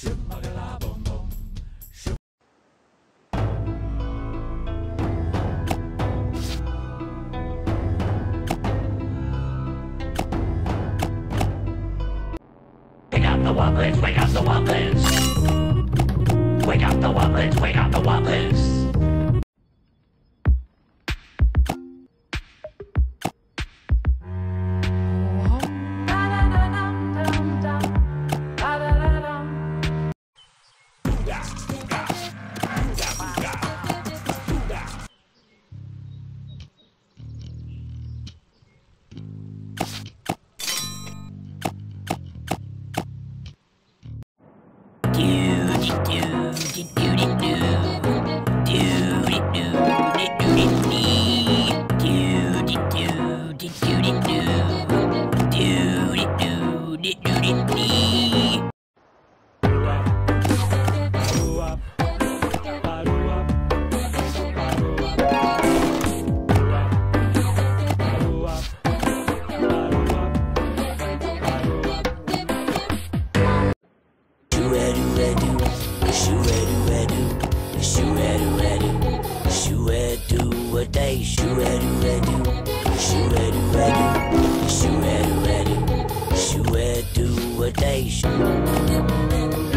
Wake up the Wumblins, wake up the Wumblins. Wake up the Wumblins, wake up the Wumblins. Dum diddly dum dum dum dum